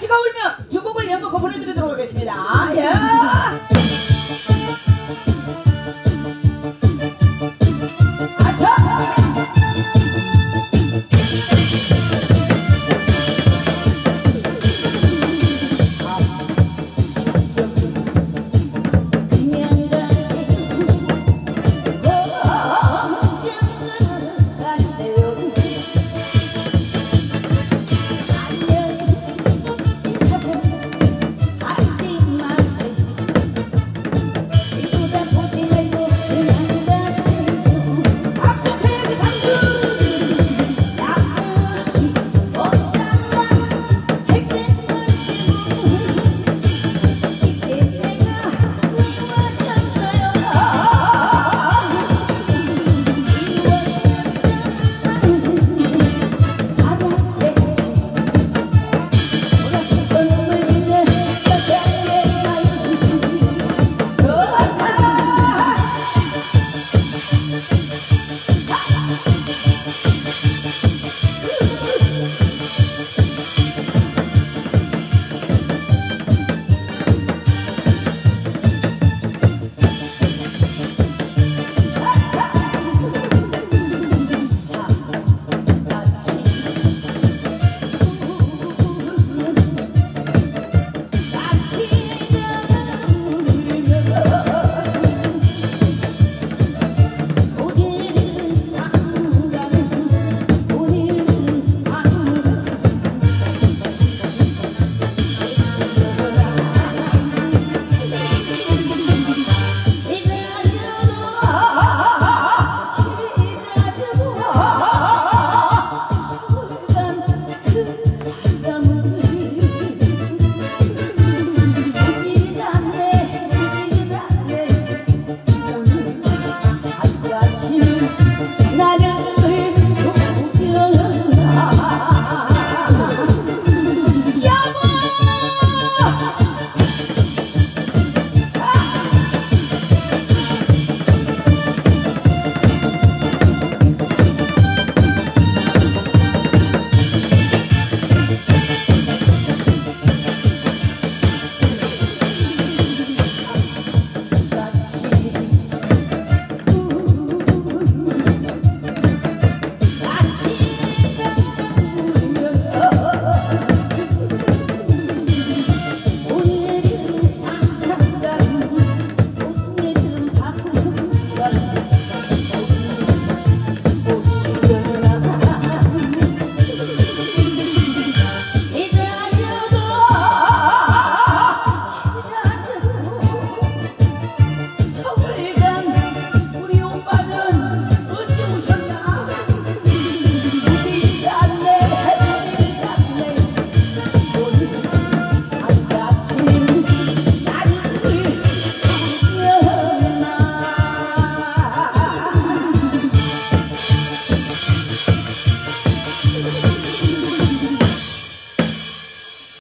같이 가울면 두 곡을 연곡 보내드리도록 하겠습니다. 예.